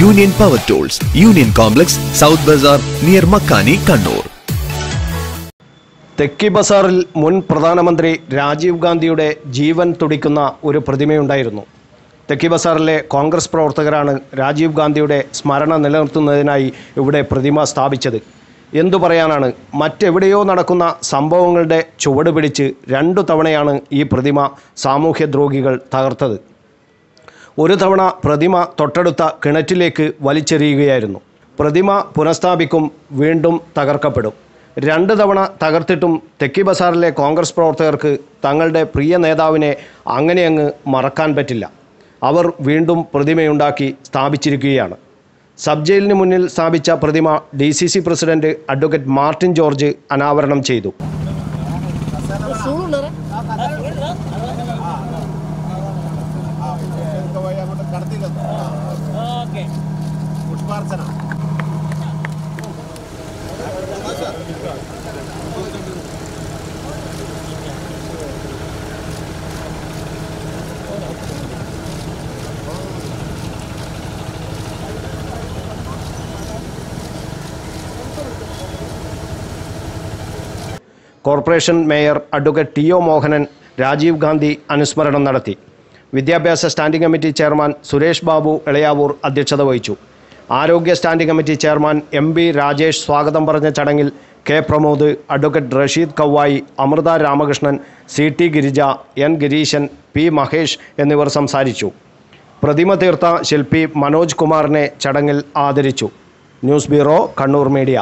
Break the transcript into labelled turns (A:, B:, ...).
A: Union power tools Union complex south Bazar near Makkani Kannur
B: Thekki ബസാറിൽ മുൻ പ്രധാനമന്ത്രി രാജീവ് ഗാന്ധിയുടെ ജീവൻ തുടിക്കുന്ന ഒരു പ്രതിമയുണ്ടായിരുന്നു. തെക്കി ബസാറിലെ കോൺഗ്രസ് പ്രവർത്തകരാണ് രാജീവ് ഗാന്ധിയുടെ സ്മരണ നിലനിർത്തുന്നതിനായി ഇവിടെ പ്രതിമ സ്ഥാപിച്ചത്. എന്തു പറയാനാണ്? മറ്റെവിടെയോ നടക്കുന്ന സംഭവങ്ങളുടെ ചുവട് പിടിച്ച് രണ്ടു തവണയാണ് ഈ പ്രതിമ സാമൂഹ്യദ്രോഹികൾ തകർത്തത്. ഒരു തവണ പ്രതിമ തൊട്ടടുത്ത കിണറ്റിലേക്ക് വലിച്ചെറിയുകയായിരുന്നു. പ്രതിമ പുനഃസ്ഥാപിക്കും വീണ്ടും തകർക്കപ്പെടും. രണ്ട് തവണ തകർത്തിട്ടും തെക്കി ബസാറിലെ കോൺഗ്രസ് പ്രവർത്തകർക്ക് തങ്ങളുടെ പ്രിയ നേതാവിനെ അങ്ങനെ അങ്ങ് മറക്കാൻ പറ്റില്ല. അവർ വീണ്ടും പ്രതിമയുണ്ടാക്കി സ്ഥാപിച്ചിരിക്കുകയാണ്. സബ് ജയിലിന് മുന്നിൽ സ്ഥാപിച്ച പ്രതിമ D C C president advocate Martin George അനാവരണം ചെയ്തു.
C: പുഷ്പാർച്ചന.
B: Corporation mayor advocate T O Mohanan Rajeev Gandhi അനുസ്മരണം നടത്തി. വിദ്യാഭ്യാസ standing committee chairman Suresh Babu Elayavoor അധ്യക്ഷത വഹിച്ചു. ആരോഗ്യ standing committee chairman M B Rajesh സ്വാഗതം പറഞ്ഞ ചടങ്ങിൽ K Pramod advocate Rasheed Kavvayi Amrutha Ramakrishnan C T Girija N Gireeshan P Mahesh എന്നിവർ സംസാരിച്ചു. പ്രതിമ തീർത്ത ശില്പി മനോജ് കുമാറിനെ ചടങ്ങിൽ ആദരിച്ചു. News bureau Kannur media.